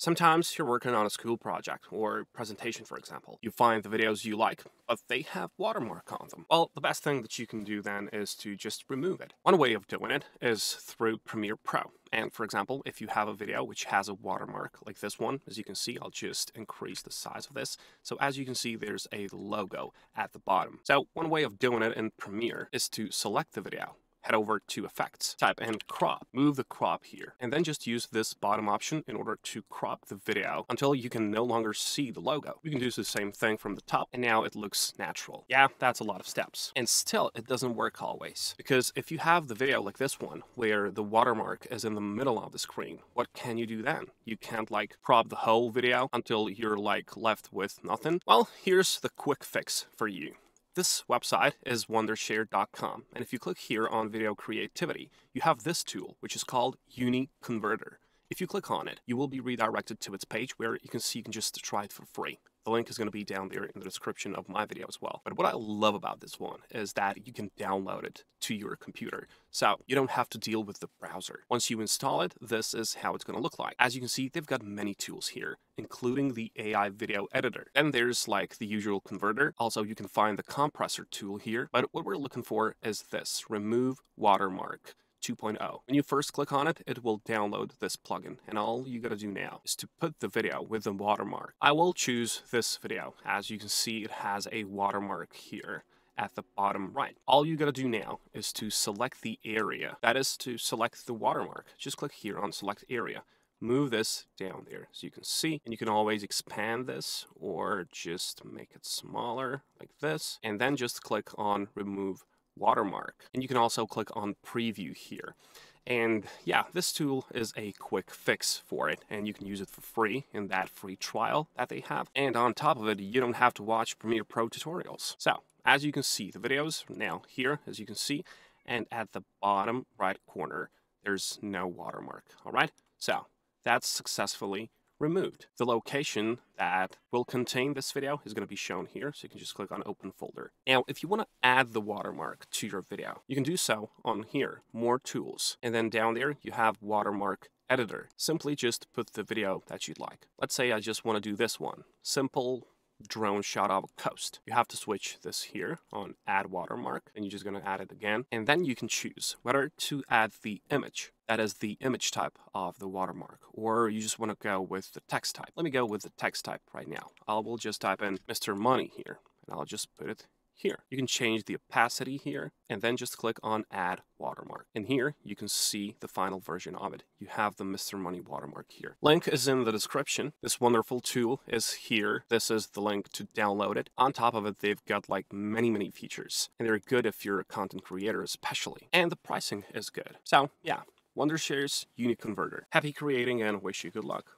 Sometimes you're working on a school project or presentation, for example. You find the videos you like, but they have watermark on them. Well, the best thing that you can do then is to just remove it. One way of doing it is through Premiere Pro. And for example, if you have a video which has a watermark like this one, as you can see, I'll just increase the size of this. So as you can see, there's a logo at the bottom. So one way of doing it in Premiere is to select the video head over to Effects, type in Crop, move the crop here, and then just use this bottom option in order to crop the video until you can no longer see the logo. We can do the same thing from the top, and now it looks natural. Yeah, that's a lot of steps. And still, it doesn't work always, because if you have the video like this one, where the watermark is in the middle of the screen, what can you do then? You can't like crop the whole video until you're like left with nothing? Well, here's the quick fix for you. This website is wondershare.com, and if you click here on video creativity, you have this tool, which is called Uni Converter. If you click on it, you will be redirected to its page where you can see you can just try it for free. The link is going to be down there in the description of my video as well. But what I love about this one is that you can download it to your computer. So you don't have to deal with the browser. Once you install it, this is how it's going to look like. As you can see, they've got many tools here, including the AI video editor. Then there's like the usual converter. Also, you can find the compressor tool here. But what we're looking for is this, remove watermark. 2.0. When you first click on it, it will download this plugin, and all you gotta do now is to put the video with the watermark. I will choose this video. As you can see, it has a watermark here at the bottom right. All you gotta do now is to select the area. That is to select the watermark. Just click here on select area. Move this down there so you can see, and you can always expand this or just make it smaller like this, and then just click on remove watermark. And you can also click on preview here. And yeah, this tool is a quick fix for it, and you can use it for free in that free trial that they have. And on top of it, you don't have to watch Premiere Pro tutorials. So, as you can see, the videos now here, as you can see, and at the bottom right corner, there's no watermark, all right? So, that's successfully removed. The location that will contain this video is going to be shown here, so you can just click on open folder. Now, if you want to add the watermark to your video, you can do so on here, more tools, and then down there you have watermark editor. Simply just put the video that you'd like. Let's say I just want to do this one. Simple drone shot of a coast. You have to switch this here on add watermark and you're just going to add it again. And then you can choose whether to add the image. That is the image type of the watermark, or you just want to go with the text type. Let me go with the text type right now. I will just type in Mr. Money here and I'll just put it here. You can change the opacity here and then just click on add watermark. And here you can see the final version of it. You have the Mr. Money watermark here. Link is in the description. This wonderful tool is here. This is the link to download it. On top of it, they've got like many, many features and they're good if you're a content creator especially. And the pricing is good. So yeah, Wondershare's UniConverter. Happy creating and wish you good luck.